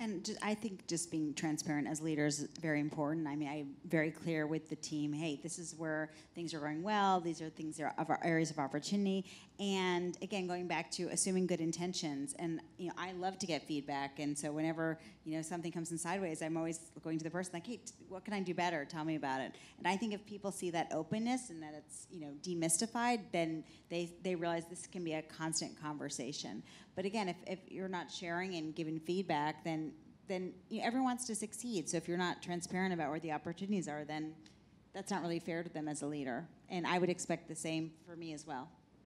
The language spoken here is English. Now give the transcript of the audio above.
And I think just being transparent as leaders is very important. I mean, I'm very clear with the team. Hey, this is where things are going well. These are things that are of our areas of opportunity. And again, going back to assuming good intentions. And you know, I love to get feedback. And so whenever you know something comes in sideways, I'm always going to the person like, hey, what can I do better? Tell me about it. And I think if people see that openness and that it's you know demystified, then they they realize this can be a constant conversation. But again, if, if you're not sharing and giving feedback, then then you know, everyone wants to succeed. So if you're not transparent about where the opportunities are, then that's not really fair to them as a leader. And I would expect the same for me as well.